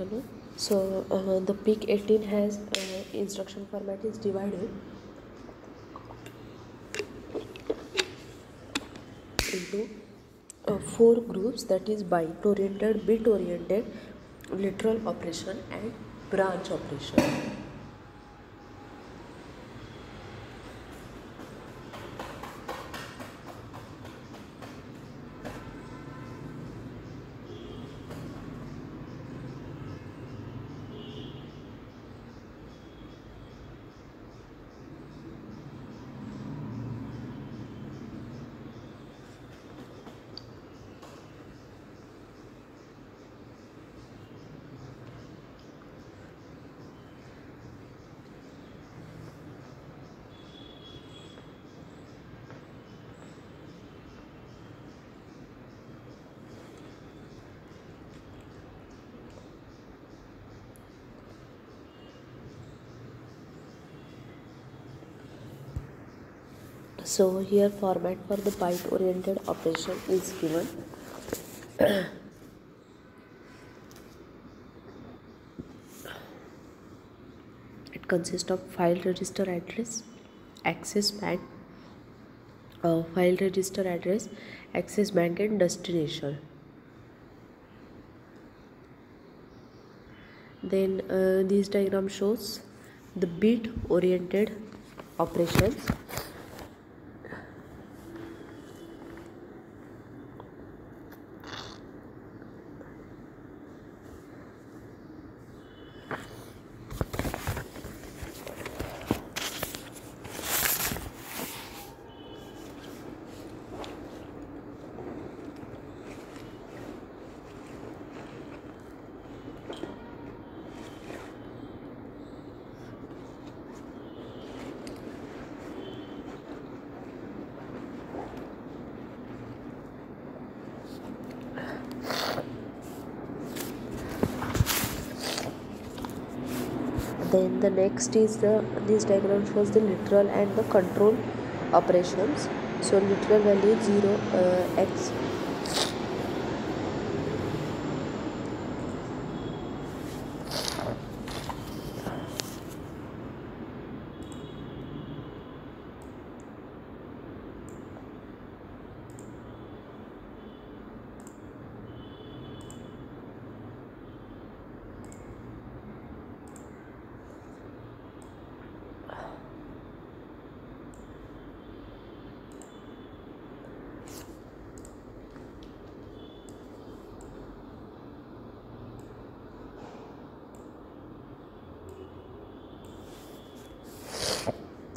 Hello. So uh, the PIC 18 has uh, instruction format is divided into uh, four groups that is byte oriented, bit oriented, literal operation and branch operation. So here format for the byte oriented operation is given. it consists of file register address, access bank uh, file register address, access bank and destination. Then uh, this diagram shows the bit oriented operations then the next is the this diagram shows the literal and the control operations. So literal value 0 uh, x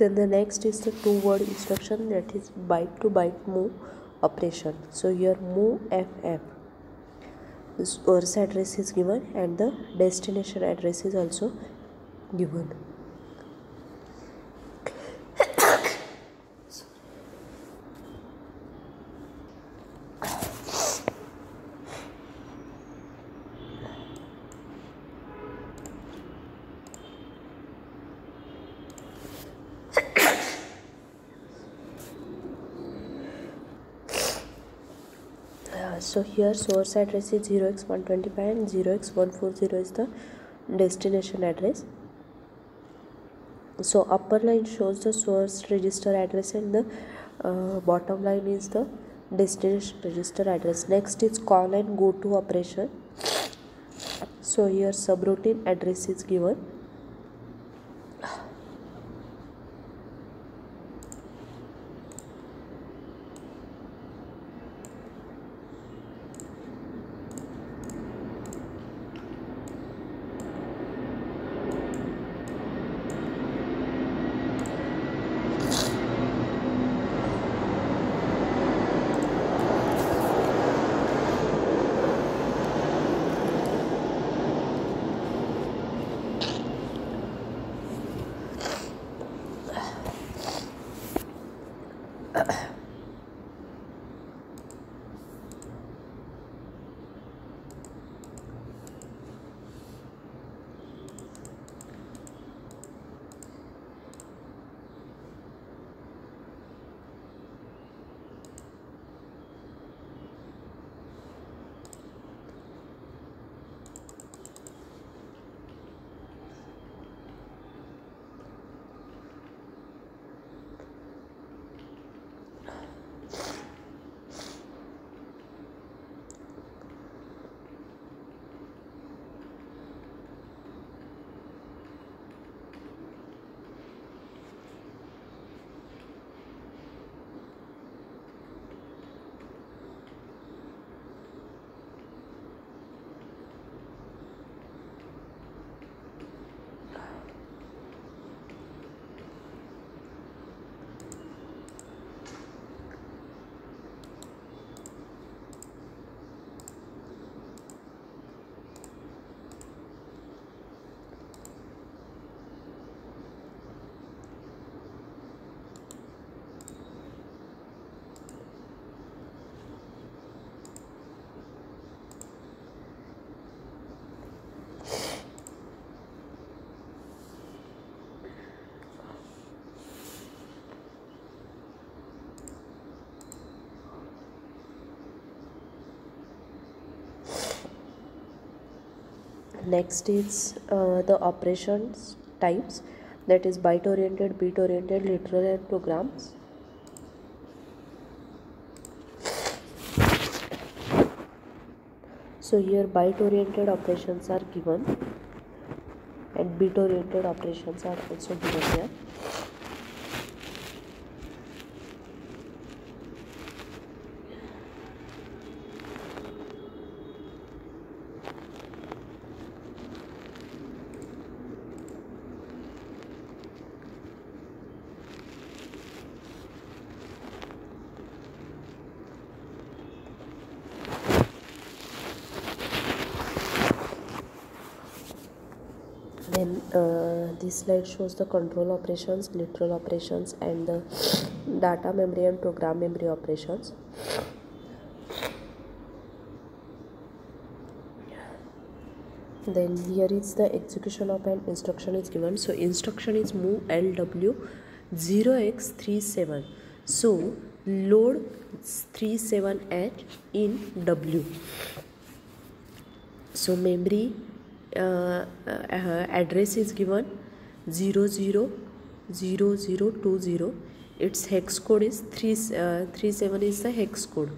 then the next is the two word instruction that is byte to byte move operation. So here move ff the source address is given and the destination address is also given Uh, so here source address is 0x125 and 0x140 is the destination address. So upper line shows the source register address and the uh, bottom line is the destination register address. Next is call and go to operation. So here subroutine address is given next is uh, the operations types that is byte oriented bit oriented literal and programs. So here byte oriented operations are given and bit oriented operations are also given here then uh, this slide shows the control operations literal operations and the data memory and program memory operations. Then here is the execution of an instruction is given. So instruction is move lw 0x37 so load 37h in w. So memory uh, address is given 000020 its hex code is 3 uh, 37 is the hex code.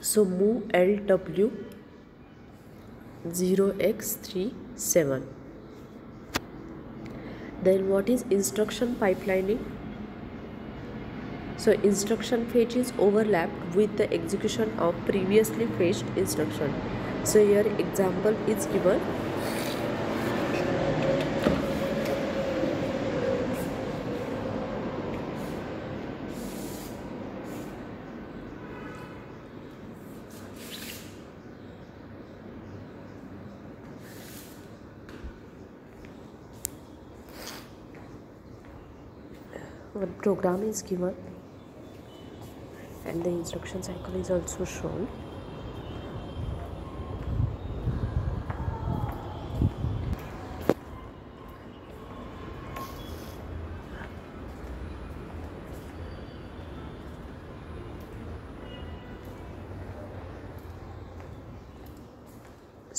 So move lw 0x37 then what is instruction pipelining? So instruction fetch is overlapped with the execution of previously fetched instruction so here example is given. The program is given. And the instruction cycle is also shown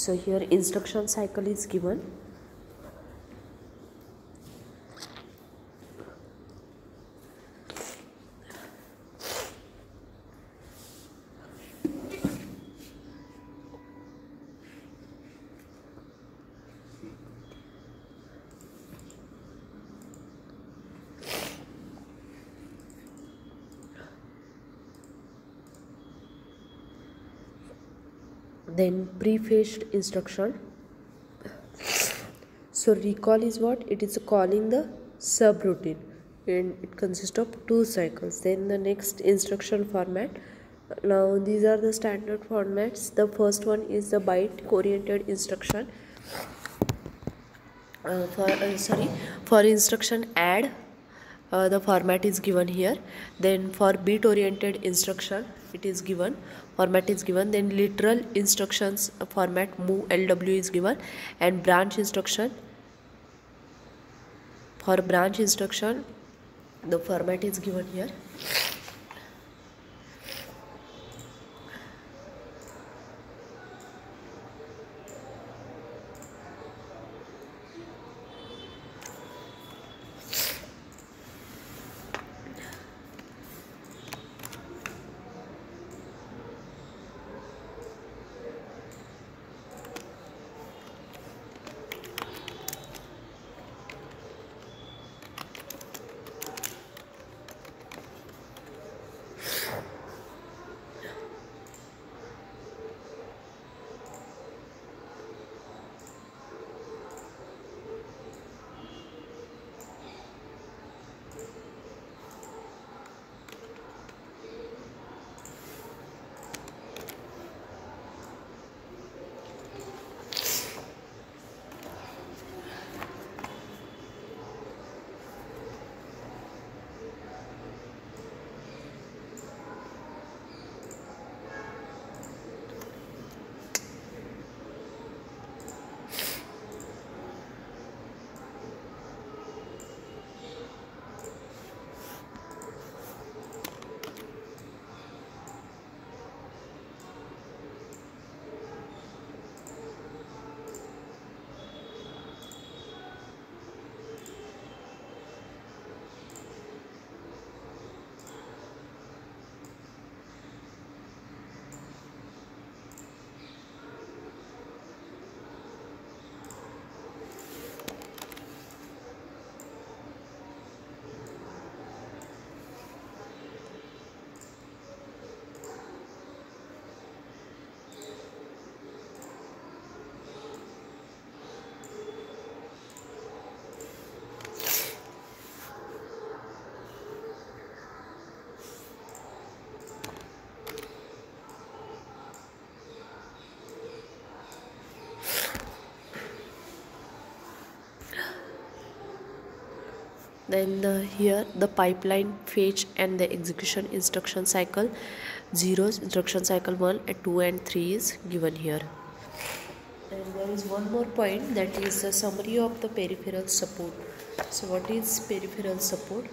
so here instruction cycle is given then prefetched instruction so recall is what? It is calling the subroutine and it consists of two cycles. Then the next instruction format. Now these are the standard formats. The first one is the byte oriented instruction. Uh, for uh, sorry for instruction add uh, the format is given here. Then for bit oriented instruction it is given. Format is given. Then literal instructions format move lw is given. And branch instruction. For branch instruction the format is given here then the, here the pipeline fetch and the execution instruction cycle. Zeros instruction cycle 1 and 2 and 3 is given here. And there is one more point that is a summary of the peripheral support. So what is peripheral support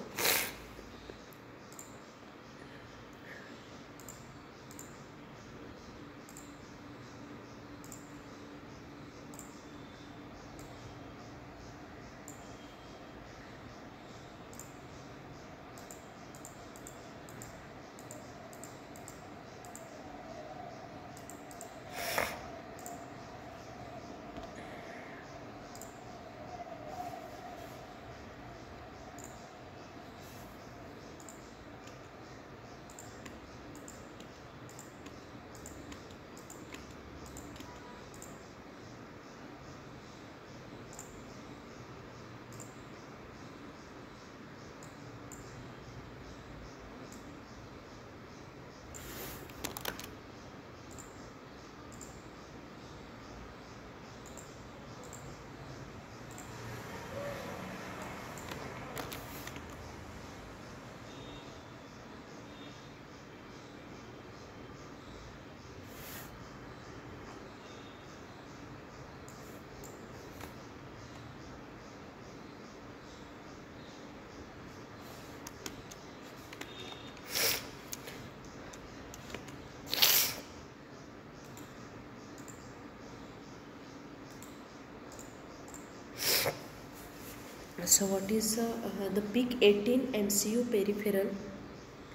So what is uh, uh, the PIC18 MCU peripheral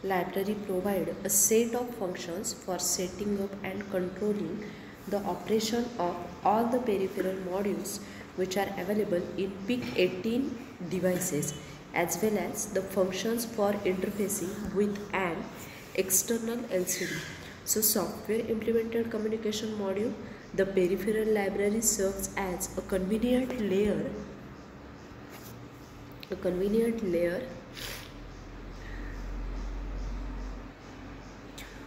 library provide a set of functions for setting up and controlling the operation of all the peripheral modules which are available in PIC18 devices as well as the functions for interfacing with an external LCD. So software implemented communication module, the peripheral library serves as a convenient layer a convenient layer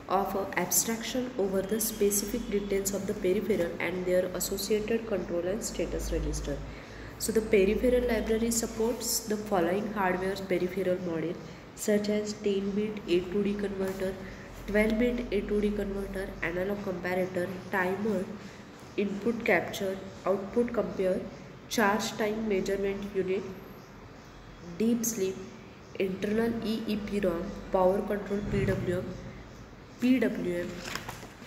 of abstraction over the specific details of the peripheral and their associated control and status register. So the peripheral library supports the following hardware peripheral model such as 10-bit A to D converter, 12-bit A to D converter, analog comparator, timer, input capture, output compare, charge time measurement unit, deep sleep, internal EEPROM, power control PWM, PWM,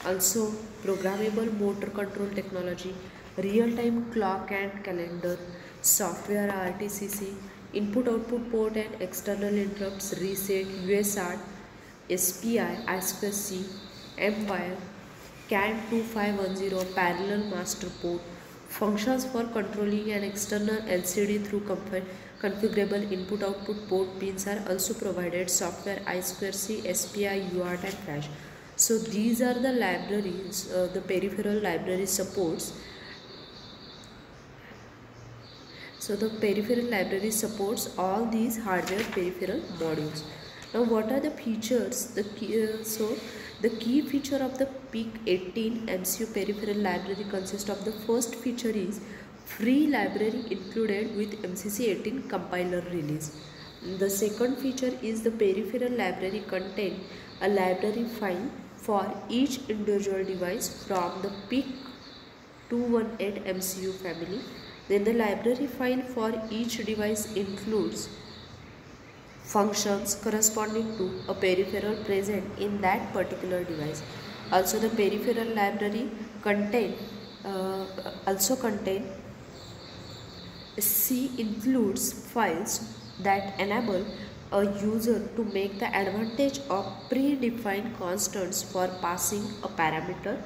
also programmable motor control technology, real-time clock and calendar, software RTCC, input output port and external interrupts, reset, USART, SPI, I2C, MWIRE, CAN 2510, parallel master port, functions for controlling an external LCD through configurable input output port pins are also provided software I2C, SPI, UART and flash. So these are the libraries, uh, the peripheral library supports. So the peripheral library supports all these hardware peripheral modules. Now what are the features? The key, uh, so the key feature of the PIC 18 MCU peripheral library consists of the first feature is free library included with MCC18 compiler release. The second feature is the peripheral library contain a library file for each individual device from the PIC 218 MCU family. Then the library file for each device includes functions corresponding to a peripheral present in that particular device. Also the peripheral library contain uh, also contain C includes files that enable a user to make the advantage of predefined constants for passing a parameter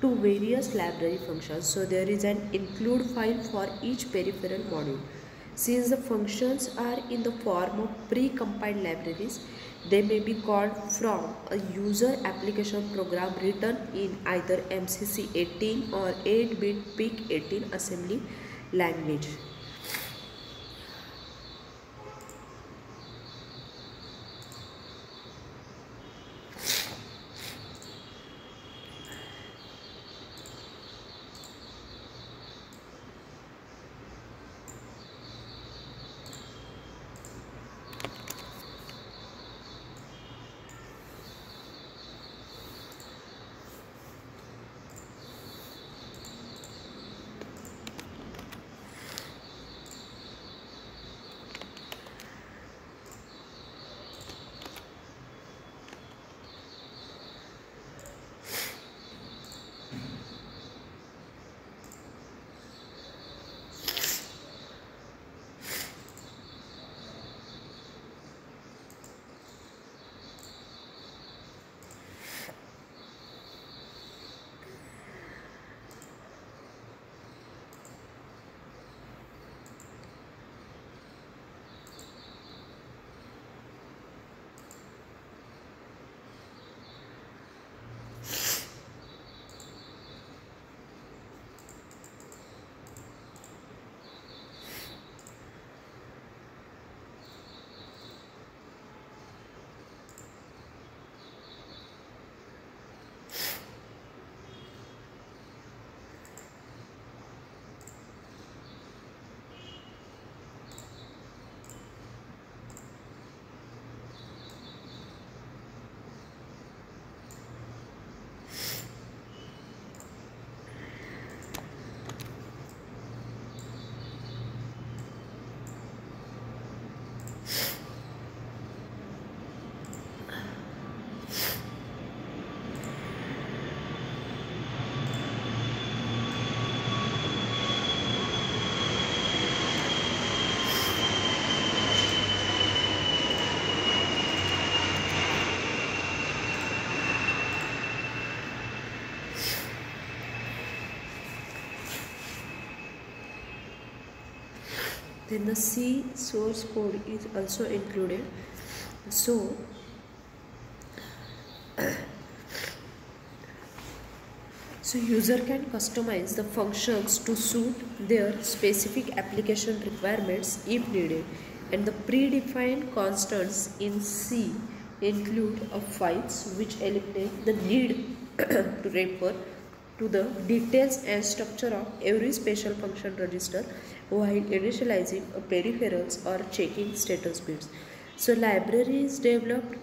to various library functions. So there is an include file for each peripheral module. Since the functions are in the form of pre-compiled libraries, they may be called from a user application program written in either MCC 18 or 8-bit PIC 18 assembly language. Then the C source code is also included. So so user can customize the functions to suit their specific application requirements if needed. And the predefined constants in C include a files which eliminate the need to refer to the details and structure of every special function register while initializing peripherals or checking status bits. So library is developed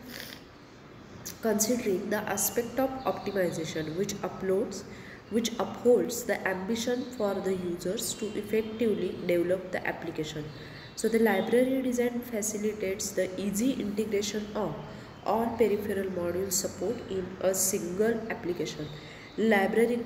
considering the aspect of optimization which uploads which upholds the ambition for the users to effectively develop the application. So the library design facilitates the easy integration of all peripheral module support in a single application. Library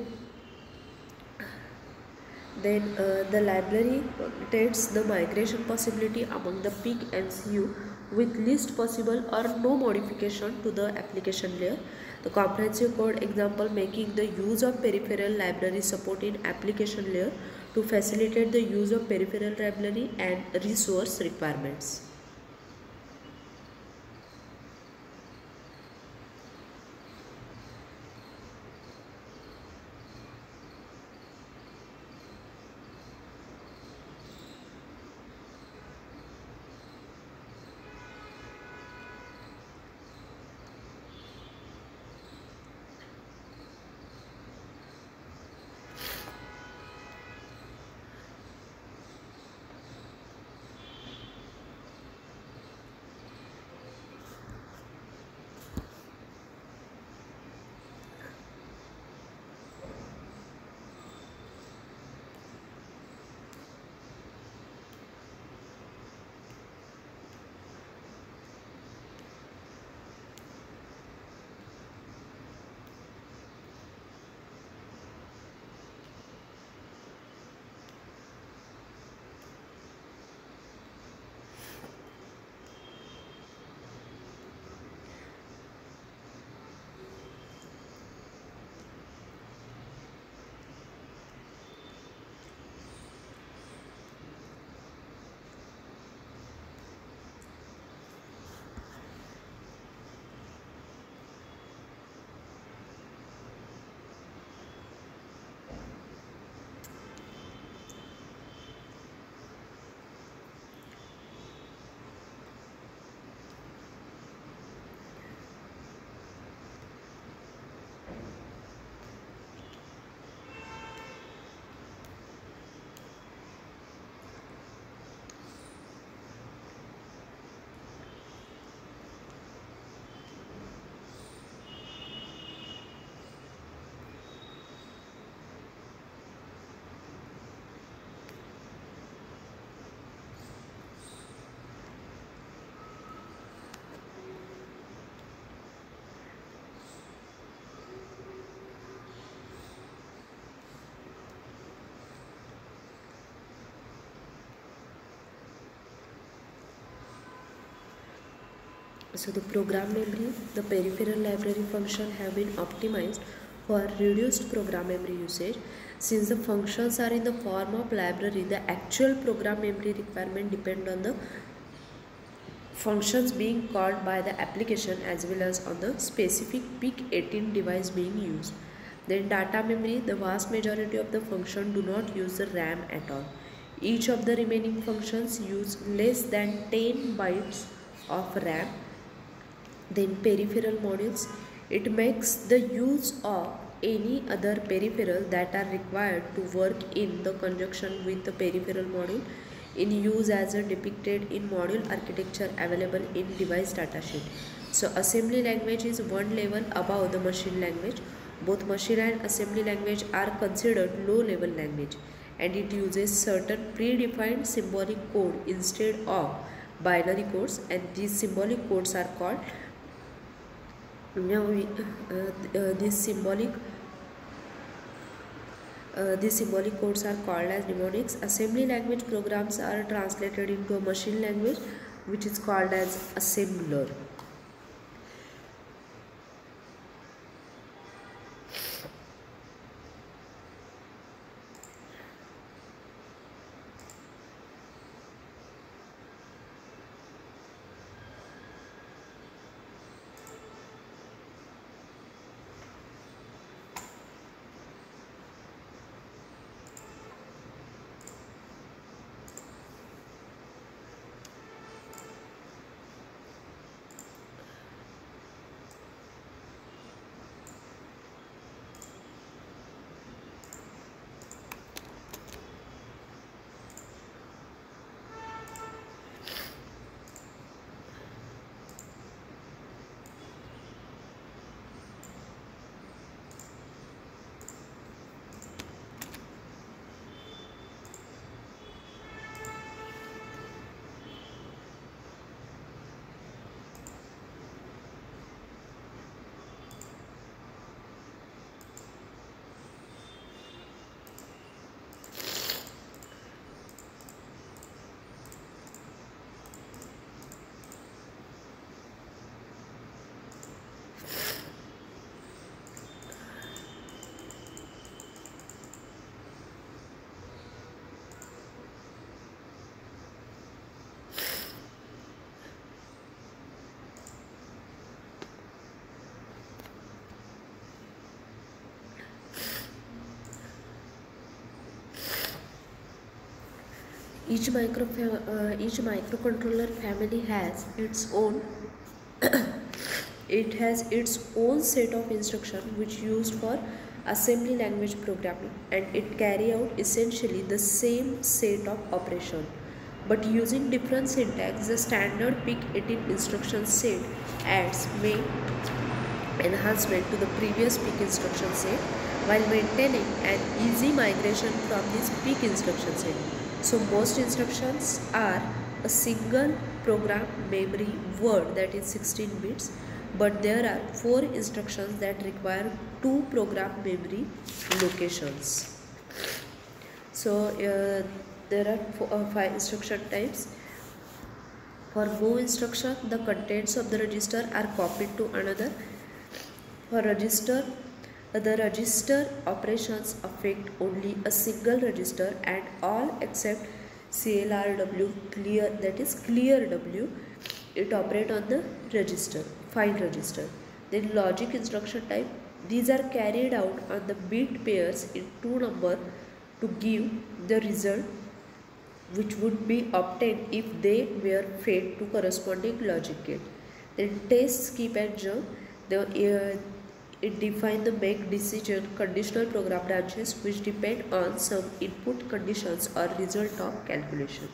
then uh, the library takes the migration possibility among the PIC MCU with least possible or no modification to the application layer. The comprehensive code example making the use of peripheral library support in application layer to facilitate the use of peripheral library and resource requirements. So the program memory, the peripheral library function have been optimized for reduced program memory usage. Since the functions are in the form of library, the actual program memory requirement depend on the functions being called by the application as well as on the specific PIC18 device being used. Then data memory, the vast majority of the function do not use the RAM at all. Each of the remaining functions use less than 10 bytes of RAM then peripheral modules it makes the use of any other peripheral that are required to work in the conjunction with the peripheral module in use as depicted in module architecture available in device datasheet. So assembly language is one level above the machine language. Both machine and assembly language are considered low level language and it uses certain predefined symbolic code instead of binary codes and these symbolic codes are called now we, uh, uh, this symbolic uh, these symbolic codes are called as mnemonics. Assembly language programs are translated into a machine language which is called as assembler. Each micro uh, each microcontroller family has its own it has its own set of instructions which used for assembly language programming and it carry out essentially the same set of operation but using different syntax the standard PIC18 instruction set adds may enhancement to the previous PIC instruction set while maintaining an easy migration from this PIC instruction set. So most instructions are a single program memory word that is 16 bits but there are four instructions that require two program memory locations. So uh, there are four, uh, five instruction types. For move instruction, the contents of the register are copied to another for register, the register operations affect only a single register and all except CLRW clear that is clear W it operate on the register file register. Then logic instruction type these are carried out on the bit pairs in two number to give the result which would be obtained if they were fed to corresponding logic gate. Then test skip and jump the uh, it defines the make decision conditional program branches which depend on some input conditions or result of calculation.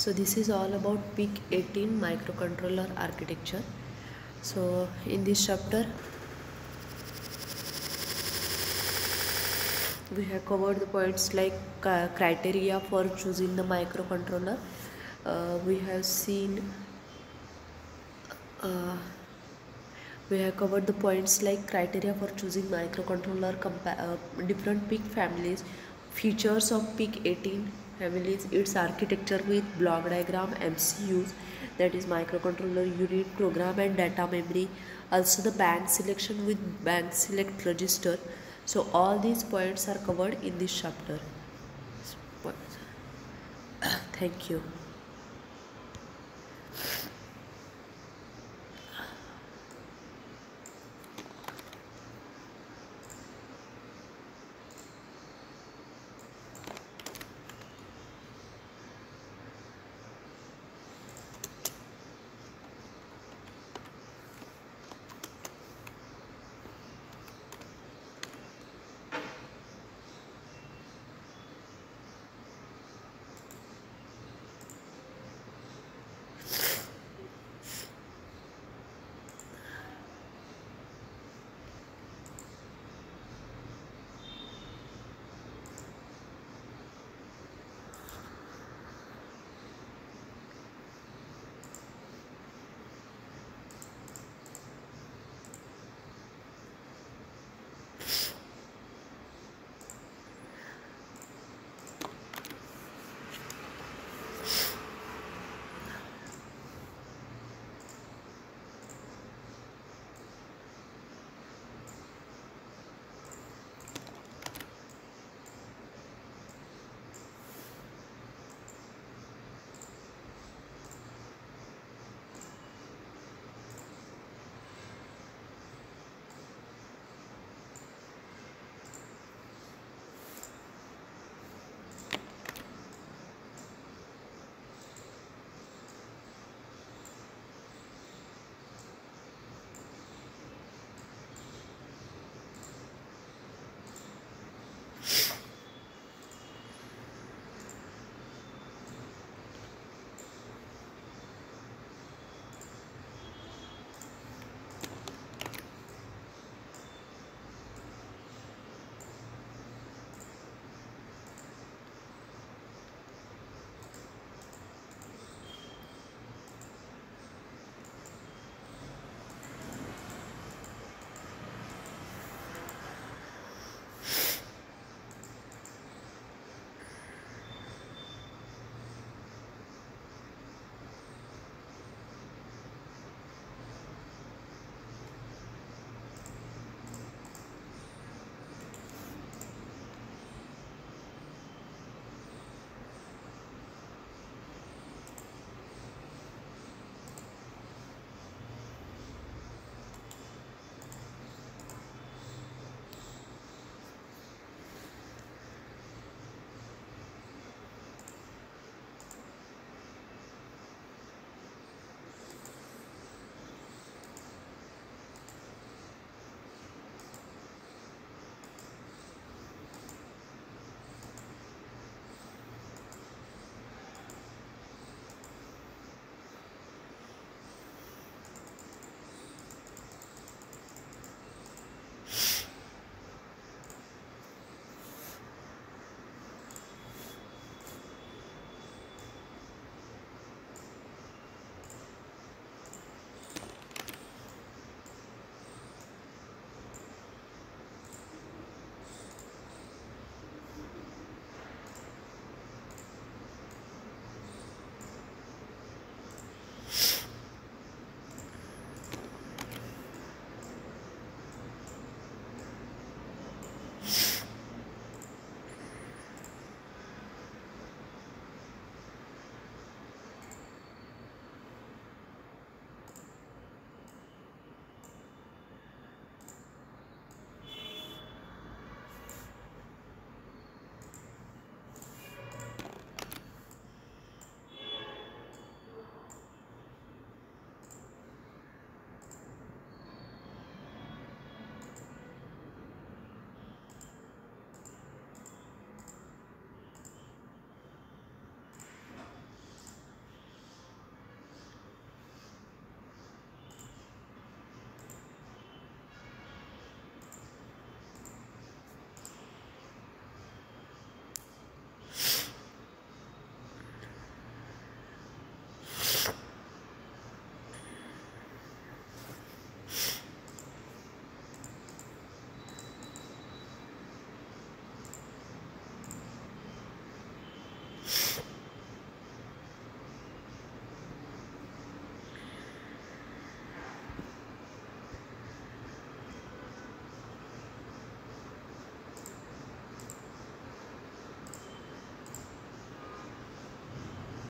So this is all about PIC 18 microcontroller architecture. So in this chapter we have covered the points like uh, criteria for choosing the microcontroller. Uh, we have seen uh, we have covered the points like criteria for choosing microcontroller uh, different PIC families features of PIC 18 families its architecture with block diagram MCUs that is microcontroller unit program and data memory. Also the bank selection with bank select register. So all these points are covered in this chapter. Thank you